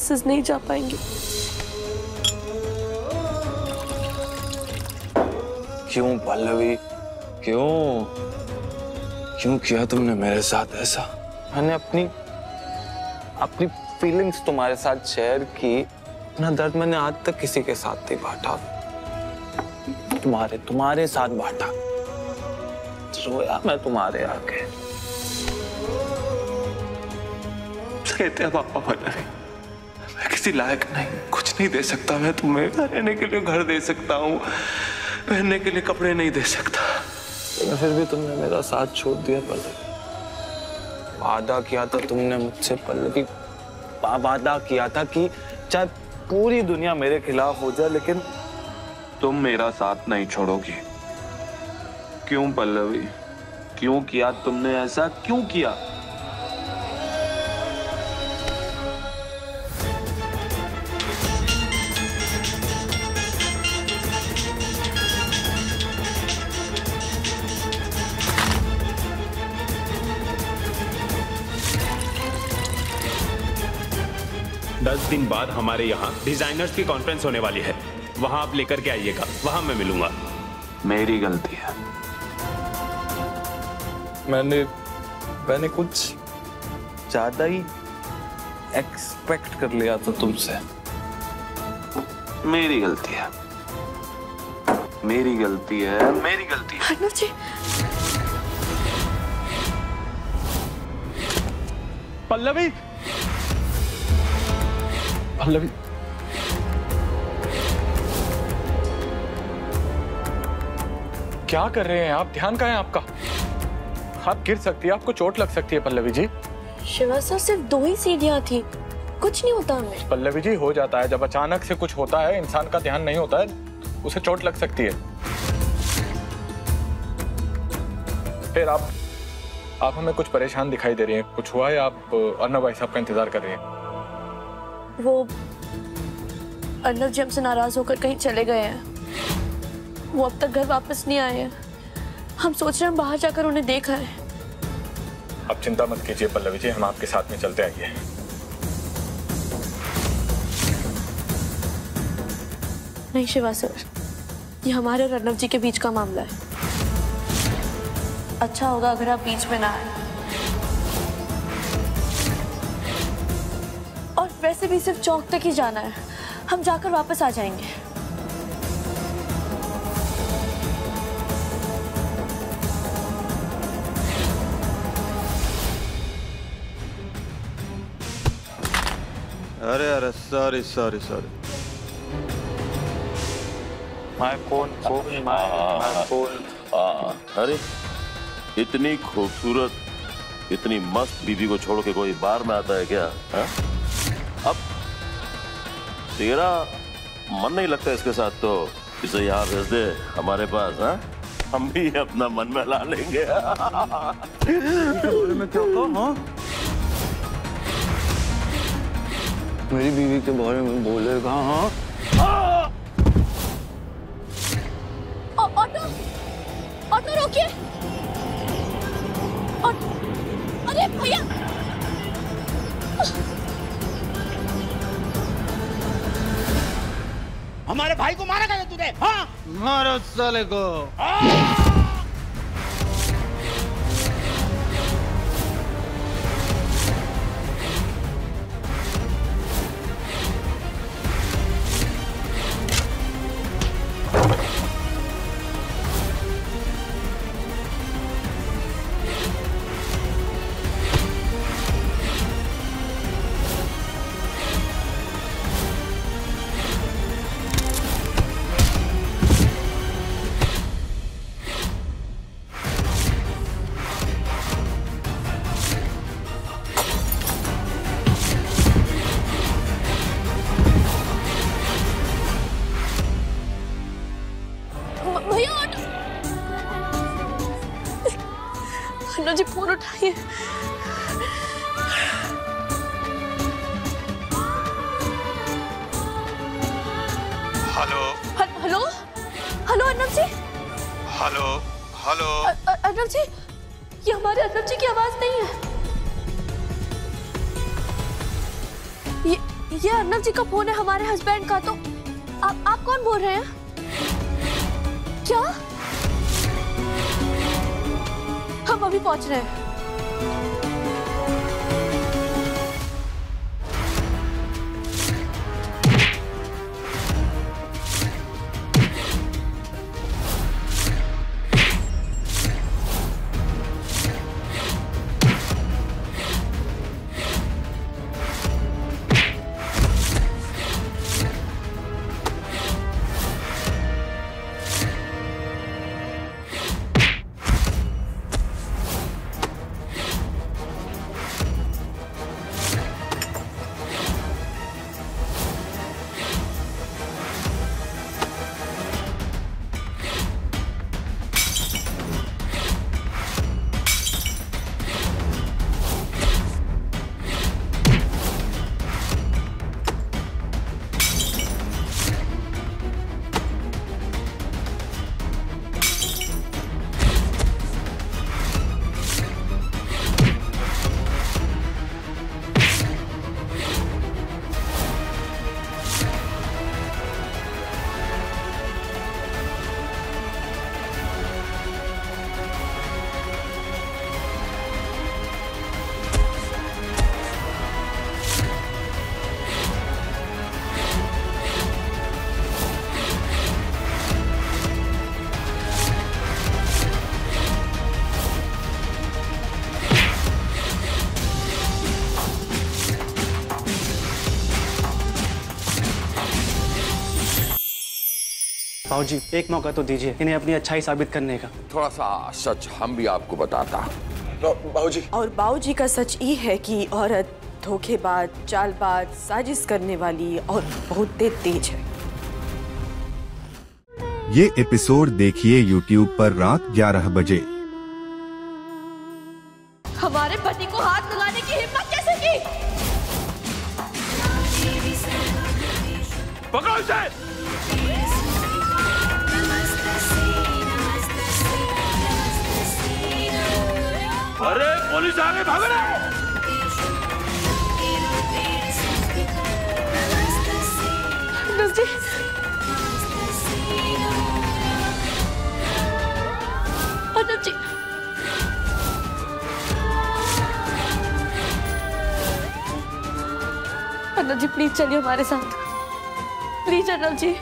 Classes नहीं जा पाएँगे। क्यों पल्लवी? क्यों? क्यों किया तुमने मेरे साथ ऐसा? मैंने अपनी अपनी फीलिंग्स तुम्हारे साथ शेयर की। अपना दर्द मैंने आज तक किसी के साथ नहीं बांटा। तुम्हारे तुम्हारे साथ बांटा। रोया मैं तुम्हारे आगे। कहते हैं पापा पल्लवी किसी लायक नहीं। कुछ नहीं दे सकता मैं तुम्हें। रहने के लिए घर दे सकता हूँ। पहनने के लिए कपड़े नहीं दे सकता। लेकिन फिर भी तुमने मेरा साथ छोड़ दिया पल्लवी वादा किया था तुमने मुझसे पल्लवी वादा किया था कि चाहे पूरी दुनिया मेरे खिलाफ हो जाए, लेकिन तुम मेरा साथ नहीं छोड़ोगी। क्यों पल्लवी? क्यों किया तुमने ऐसा? क्यों किया? दस दिन बाद हमारे यहाँ डिजाइनर्स की कॉन्फ्रेंस होने वाली है। वहाँ आप लेकर के आइएगा। वहाँ मैं मिलूँगा। मेरी गलती है। मैंने मैंने कुछ ज़्यादा ही एक्सपेक्ट कर लिया था तुमसे। मेरी गलती है। मेरी गलती है। मेरी गलती है। जी। पल्लवी! पल्लवी क्या कर रहे हैं आप? ध्यान कहाँ है आपका? आप गिर सकती है आपको चोट लग सकती है पल्लवी जी। शिवा सर सिर्फ़ दो ही सीढ़ियाँ थी। कुछ नहीं होता हमें। पल्लवी जी हो जाता है। जब अचानक से कुछ होता है इंसान का ध्यान नहीं होता है उसे चोट लग सकती है। फिर आप आप हमें कुछ परेशान दिखाई दे रही हैं। कुछ हुआ है? आप अर्नब भाई साहब का इंतज़ार कर रही हैं। वो अर्नव जी हमसे नाराज़ होकर कहीं चले गए हैं। वो अब तक घर वापस नहीं आए हैं। हम सोच रहे हैं हम बाहर जाकर उन्हें देखा है आप चिंता मत कीजिए पल्लवी जी हम आपके साथ में चलते आइए। नहीं शिवा सर ये हमारे और अर्नव जी के बीच का मामला है। अच्छा होगा अगर आप बीच में ना आए। वैसे भी सिर्फ़ चौक तक ही जाना है। हम जाकर वापस आ जाएँगे। अरे अरे sorry sorry sorry my phone phone my phone अरे इतनी खूबसूरत इतनी मस्त बीबी को छोड़ के कोई बार में आता है क्या हा? तेरा मन नहीं लगता इसके साथ तो इसे यहाँ भेज दे हमारे पास हाँ? हम भी अपना मन में ला लेंगे। मेरी बीवी के बारे में बोलेगा हाँ। ऑटो! ऑटो रोकिए! अरे भैया! हमारे भाई को मारा गया तूने हाँ? मारो साले को। उठाइए। Hello. Hello? Hello Arnab ji? Hello hello. Arnab ji ये हमारे अर्नब जी की आवाज़ नहीं है। ये ये अर्नब जी का फ़ोन है हमारे हस्बैंड का तो आप आप कौन बोल रहे हैं? क्या? हम अभी पहुँच रहे हैं। भाव जी एक मौका तो दीजिए इन्हें अपनी अच्छाई साबित करने का। थोड़ा सा सच हम भी आपको बताता। बाबूजी। और बाबूजी का सच ये है कि औरत धोखेबाज चालबाज साजिश करने वाली और बहुत तेज है। ये एपिसोड देखिए YouTube पर रात 11 बजे। पुलिस रहे अर्नब जी। जी। प्लीज़ चलिए हमारे साथ। प्लीज़ अर्नब जी।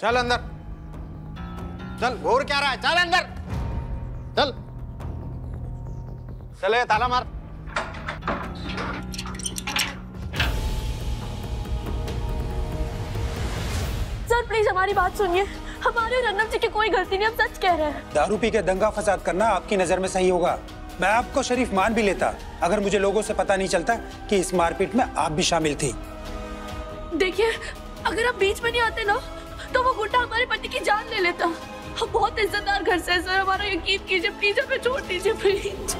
चल अंदर। चल घोर क्या रहा है? चल अंदर। चल। चले ताला मार। सर प्लीज़ हमारी बात सुनिए। हमारे और अर्नब जी की कोई गलती नहीं हम सच कह रहे हैं। दारू पी के दंगा फसाद करना आपकी नज़र में सही होगा। मैं आपको शरीफ मान भी लेता अगर मुझे लोगों से पता नहीं चलता कि इस मारपीट में आप भी शामिल थी। देखिए अगर आप बीच में नहीं आते ना तो वो गुंडा हमारे पति की जान ले लेता। हम बहुत इज्जतदार घर से सर हमारा यकीन कीजिए प्लीज़ हमें छोड़ दीजिए प्लीज़।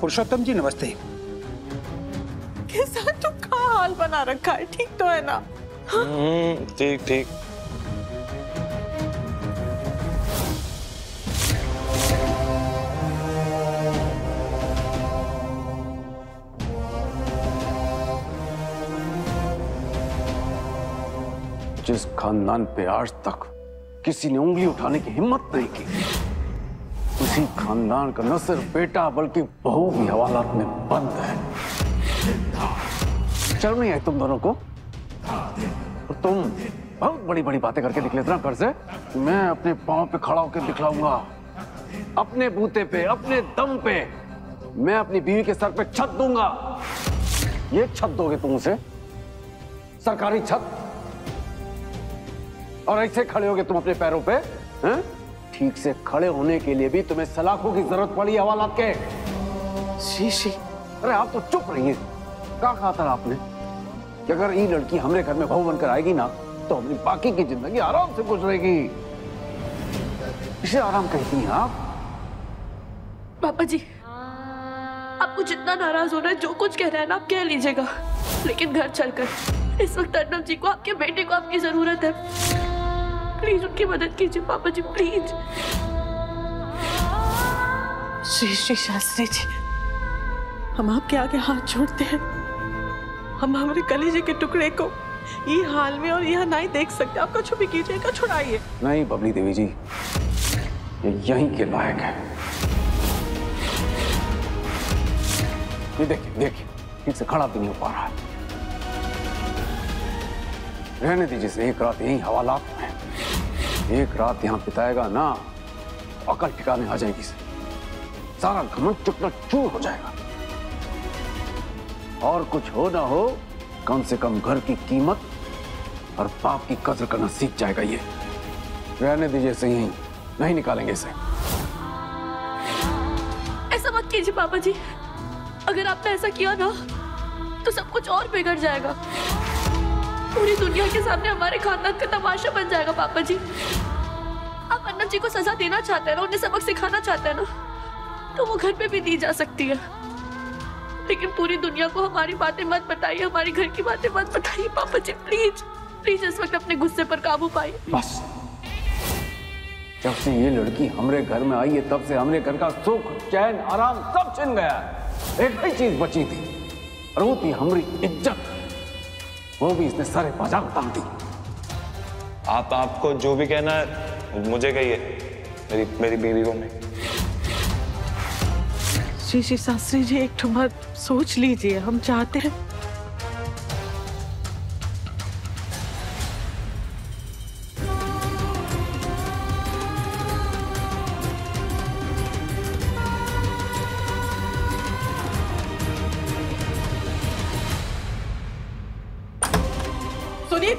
पुरुषोत्तम जी नमस्ते। कैसा तू का हाल बना रखा है? ठीक तो है ना? ठीक ठीक। जिस खानदान पे आज तक किसी ने उंगली उठाने की हिम्मत नहीं की, उसी खानदान का न सिर्फ़ बेटा बल्कि बहू भी हवालात में बंद है। शर्म नहीं आई तुम दोनों को? और तुम बहुत बड़ी बड़ी बातें करके निकले थे ना घर से मैं अपने पाँव पे खड़ा होकर दिखलाऊँगा। अपने बूते पे, अपने दम पे मैं अपनी बीवी के सर पे छत दूँगा। ये छत दोगे तुम उसे? सरकारी छत? और ऐसे खड़े होगे तुम अपने पैरों पे, हैं? ठीक से खड़े होने के लिए भी तुम्हें सलाखों की ज़रूरत पड़ी हवालात के। शीशी अरे, आप तो चुप रहिए। क्या कहा था आपने कि अगर ये लड़की हमारे घर में बहू बनकर आएगी ना तो अपनी बाकी की ज़िंदगी आराम से गुजरेगी। इसे आराम कहती हैं आप? पापा जी आपको जितना नाराज़ हो रहा है, जो कुछ कह रहा है ना, आप कह लीजिएगा। लेकिन घर चलकर, इस वक्त अर्नब जी को आपके बेटे को आपकी ज़रूरत है। प्लीज़ उनकी मदद कीजिए, पापा जी, प्लीज़। श्री श्री शास्त्री जी, हम आपके आगे हाथ जोड़ते हैं। हम हमारे कलेजे के टुकड़े को ये हाल में और यहाँ नहीं देख सकते। आप कुछ भी कीजिएगा छुड़ाइए। नहीं, बबली देवी जी, ये यहीं के लायक है। ये देखिए देखिए ठीक से खड़ा भी नहीं हो पा रहा है। रहने दीजिए एक रात यही हवालात में। एक रात यहाँ बिताएगा ना, अकल ठिकाने आ जाएगी इसे। सारा घमंड चुकना चूर हो जाएगा। और कुछ हो ना हो, कम से कम घर की कीमत और बाप की कदर करना सीख जाएगा ये। रहने दीजिए इसे यहीं नहीं निकालेंगे इसे। ऐसा मत कीजिए, पापा जी। अगर आपने ऐसा किया ना तो सब कुछ और बिगड़ जाएगा। पूरी दुनिया के सामने हमारे खानदान का तमाशा बन जाएगा, पापा जी। आप अन्ना जी को सजा देना चाहते हैं ना, उन्हें सबक सिखाना चाहते हैं ना तो वो घर पे भी दी जा सकती है। लेकिन पूरी दुनिया को हमारी बातें मत बताइए, हमारी घर की बातें मत बताइए, पापा जी प्लीज़ प्लीज़ इस वक्त अपने गुस्से पर काबू पाइए। बस। जब से ये लड़की हमारे घर में आई है, तब से हमरे घर का सुख, चैन, आराम सब छिन गया एक ही चीज़ बची थी। और वो थी हमारी इज़्ज़त। वो भी इसने सारे बाज़ार उतार दी। आप आपको जो भी कहना है मुझे कहिए मेरी मेरी बीवी को मैं। श्री श्री शास्त्री जी एक ठो बात सोच लीजिए हम चाहते हैं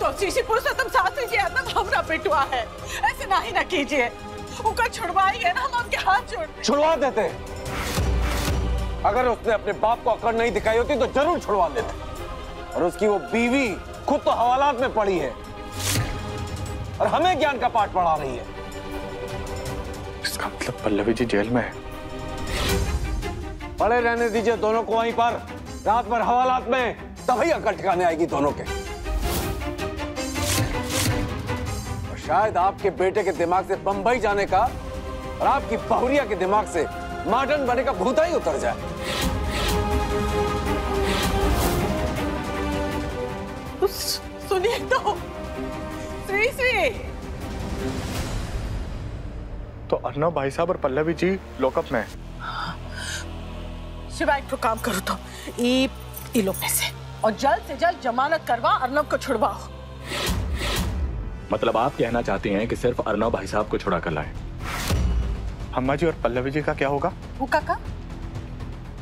तो श्री श्री पुरुषोत्तम शास्त्री जी एकदम हमरा पेटुआ है। ऐसे नहीं ना कीजिए। उनका छुड़वाइए ना हम उनके हाथ जोड़ छुड़वा देते अगर उसने अपने बाप को अकड़ नहीं दिखाई होती तो ज़रूर छुड़वा देते और उसकी वो बीवी खुद तो हवालात में पड़ी है। और हमें ज्ञान का पाठ पढ़ा रही है। इसका मतलब पल्लवी जी जेल में है। पड़े रहने दीजिए दोनों को वहीं पर। रात भर हवालात में तभी अकड़ ठिकाने आएगी दोनों के। शायद आपके बेटे के दिमाग से बंबई जाने का और आपकी बहुरिया के दिमाग से मॉडर्न बने का भूता ही उतर जाए। सुनिए तो। श्री श्री तो अर्नब भाई साहब और पल्लवी जी लॉकअप में शिवाय ठो काम करो तो। ई ई लो पैसे। और जल्द से जल्द जमानत करवा अर्नब को छुड़वाओ। मतलब आप कहना चाहते हैं कि सिर्फ़ अर्नब भाई साहब को छुड़ा कर लाए। अम्मा जी और पल्लवी जी का क्या होगा? वो काका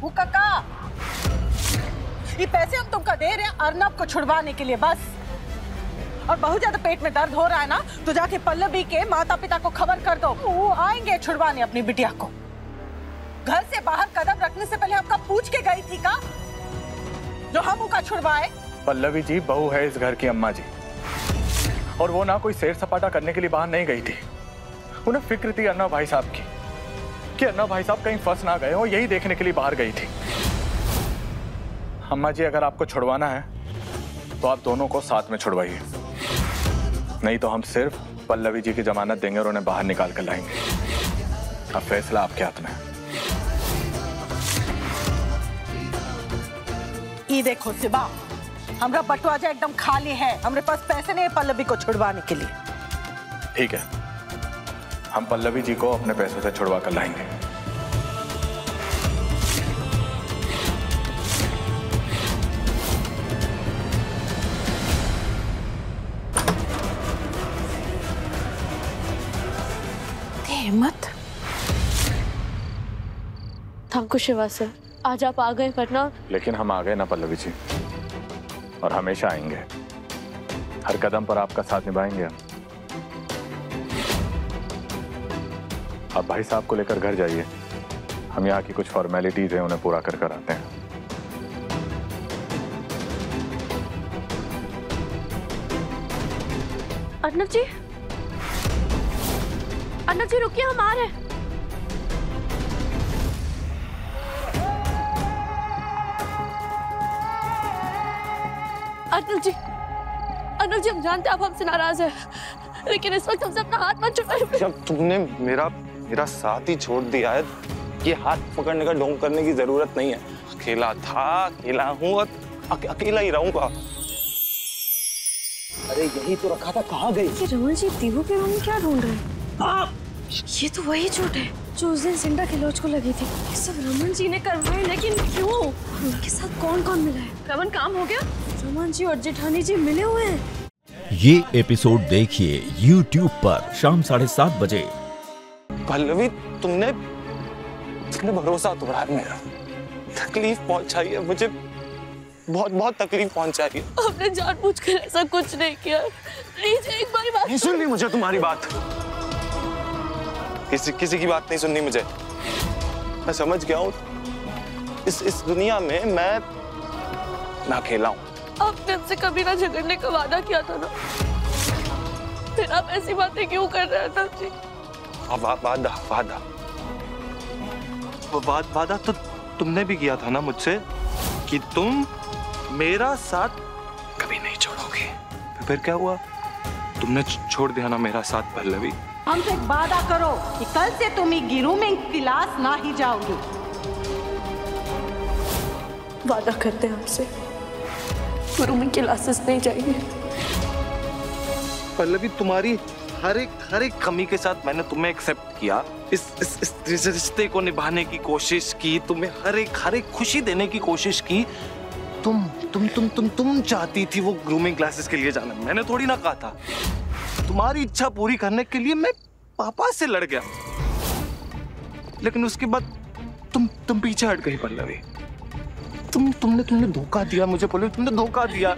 वो काका। ये पैसे हम तुमको दे रहे हैं अर्नब को छुड़वाने के लिए बस। और बहुत ज़्यादा पेट में दर्द हो रहा है ना तो जाके पल्लवी के माता पिता को खबर कर दो। वो आएँगे छुड़वाने अपनी बिटिया को। घर से बाहर कदम रखने से पहले आपका पूछ के गई थी का जो हम उनका छुड़वाए? पल्लवी जी बहू है इस घर की अम्मा जी और वो ना कोई सैर सपाटा करने के लिए बाहर नहीं गई थी। उन्हें फ़िक्र थी अन्ना भाई साहब की, कि अन्ना भाई साहब कहीं फंस ना गए हो, यही देखने के लिए बाहर गई थी। अम्मा जी, अगर आपको छुड़वाना है तो आप दोनों को साथ में छुड़वाइए। नहीं तो हम सिर्फ़ पल्लवी जी की जमानत देंगे और उन्हें बाहर निकाल कर लाएँगे। अब फैसला आपके हाथ में ये देखो, सिबा। हमरा बटवाजा एकदम खाली है। हमारे पास पैसे नहीं है पल्लवी को छुड़वाने के लिए। ठीक है। हम पल्लवी जी को अपने पैसों से छुड़वा कर लाएँगे। हिम्मत। Thank you Shiva sir. आज आप आ गए वरना लेकिन हम आ गए ना पल्लवी जी। और हमेशा आएँगे। हर कदम पर आपका साथ निभाएँगे हम। आप भाई साहब को लेकर घर जाइए। हम यहाँ की कुछ फॉर्मेलिटीज हैं, उन्हें पूरा कर कर आते हैं। अर्नब जी? अर्नब जी, रुकिए, हम आ रहे हैं। अर्नब जी अर्नब जी हम जानते हैं आप हमसे नाराज़ हैं लेकिन इस वक्त हमसे अपना हाथ मत छुड़ाइए जब तुमने मेरा मेरा साथ ही छोड़ दिया है ये हाथ पकड़ने का ढोंग करने की ज़रूरत नहीं है। अकेला था अकेला हूँ और अके, अकेला ही रहूँगा। अरे यही तो रखा था कहाँ गई? ये रमन जी दीपू के रूम में क्या ढूंढ रहे हैं? ये तो वही चोट है जो उस दिन सिंडा खिलोच को लगी थी। ये सब रमन जी ने करवाए लेकिन क्यों? उनके साथ कौन कौन मिला है? रमन काम हो गया? रमन जी और जेठानी जी मिले हुए हैं। ये एपिसोड देखिए YouTube पर शाम साढ़े सात बजे। पल्लवी तुमने तुमने भरोसा तोड़ा है मेरा? तकलीफ़ पहुंचाई है मुझे। बहुत बहुत तकलीफ़ पहुंचाई है। हमने जानबूझकर ऐसा कुछ नहीं किया। प्लीज़ एक बार बात नहीं सुननी मुझे तुम्हारी बात। किसी किसी की बात नहीं सुननी मुझे। मैं समझ गया हूँ। इस इस दुनिया में मैं मैं अकेला हूँ। आपने हमसे कभी ना झगड़ने का वादा किया था ना। फिर आप ऐसी बातें क्यों कर रहे हैं जी? वा- वा- वादा वादा। वो वाद वादा तो तुमने भी किया था ना मुझसे कि तुम मेरा साथ कभी नहीं छोड़ोगे। फिर क्या हुआ? तुमने छोड़ दिया ना मेरा साथ पल्लवी। हमसे एक वादा करो कि कल से तुम गिरू ग्रूमिंग क्लास ना ही जाओगे। वादा करते हैं आपसे ग्रूमिंग क्लासेस नहीं चाहिए। पल्लवी, तुम्हारी हर एक हर एक कमी के साथ मैंने तुम्हें एक्सेप्ट किया। इस इस इस रिश्ते को निभाने की कोशिश की, तुम्हें हर एक हर एक खुशी देने की कोशिश की। तुम तुम तुम तुम तुम चाहती थी वो ग्रूमिंग क्लासेस के लिए जाना। मैंने थोड़ी ना कहा था। तुम्हारी इच्छा पूरी करने के लिए मैं पापा से लड़ गया। लेकिन उसके बाद तुम तुम पीछे हट गई, पल्लवी। तुम तुमने तुमने धोखा दिया मुझे बोले तुमने धोखा दिया।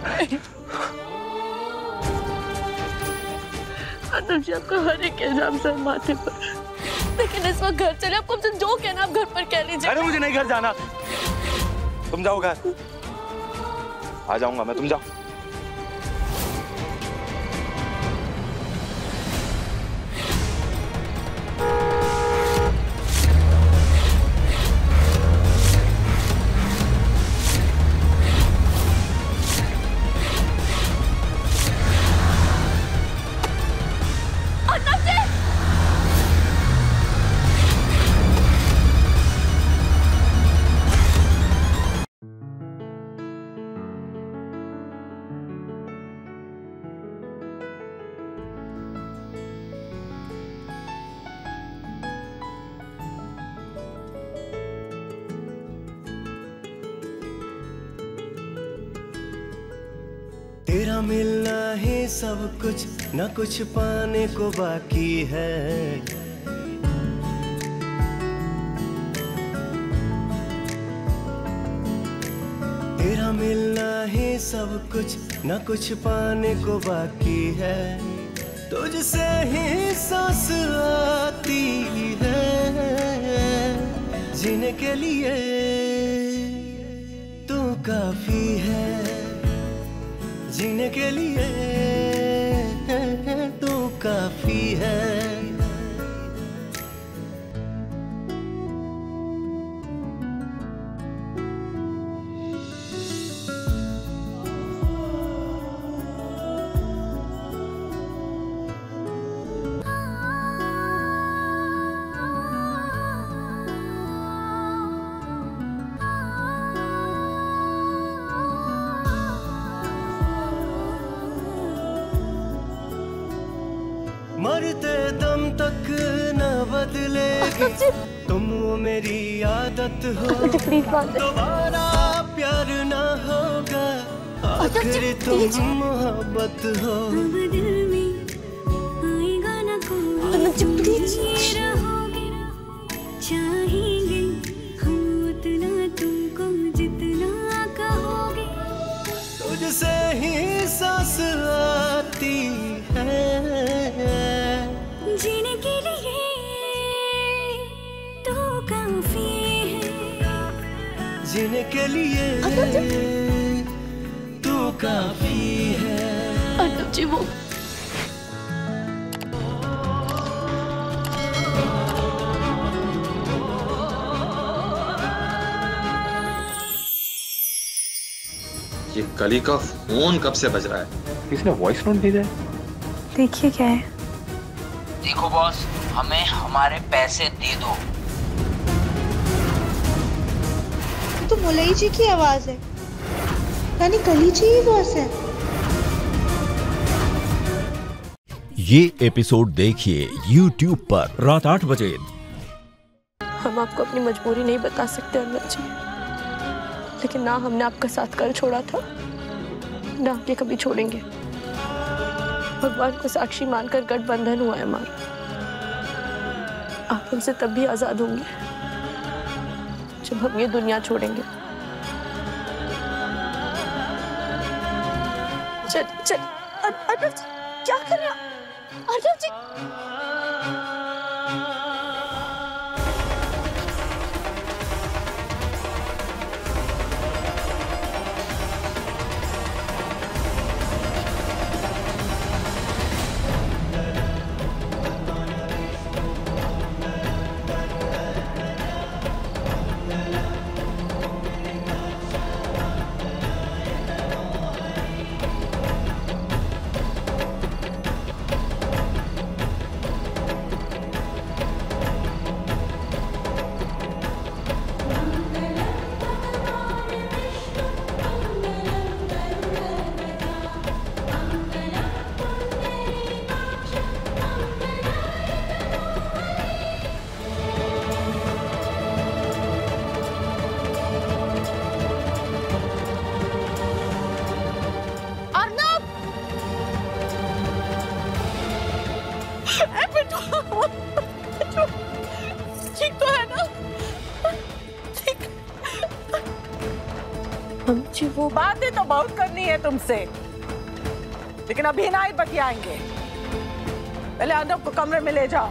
अर्नब आपका हर एक एग्ज़ाम सर माथे पर। लेकिन इस वक्त घर चले आपको हमसे जो कहना आप घर पर कह लीजिए। अरे मुझे नहीं घर जाना। तुम जाओ घर। आ जाऊँगा मैं तुम जाओ। सब कुछ न कुछ पाने को बाकी है। तेरा मिलना ही सब कुछ न कुछ पाने को बाकी है। तुझसे ही सांस आती है जीने के लिए तू काफ़ी है। जीने के लिए काफ़ी है। बदलेगी। तुम वो मेरी आदत हो। दोबारा प्यार ना होगा। आखिर तुम मोहब्बत हो। चाहेंगे हम उतना तुमको जितना कहोगे। तुझसे ही सांस आती जीने के लिए तू काफ़ी है। अर्नब जी वो। ये कली का फ़ोन कब से बज रहा है? किसने वॉइस नोट भेजा है देखिए क्या है। देखो बॉस हमें हमारे पैसे दे दो। मुलई जी की आवाज़ है। यानी कली जी ही बॉस है। ये एपिसोड देखिए YouTube पर। रात आठ बजे। हम आपको अपनी मजबूरी नहीं बता सकते अर्नब जी। लेकिन ना हमने आपका साथ कल छोड़ा था ना आगे कभी छोड़ेंगे। भगवान को साक्षी मानकर गठबंधन हुआ है हमारा। आप हमसे तब भी आज़ाद होंगे। जब हम ये दुनिया छोड़ेंगे। चल चल, अर- अर्नब जी, क्या कर रहे हैं? अर्नब जी करनी है तुमसे। लेकिन अभी ना ही बतियाएँगे पहले अर्नब को कमरे में ले जाओ।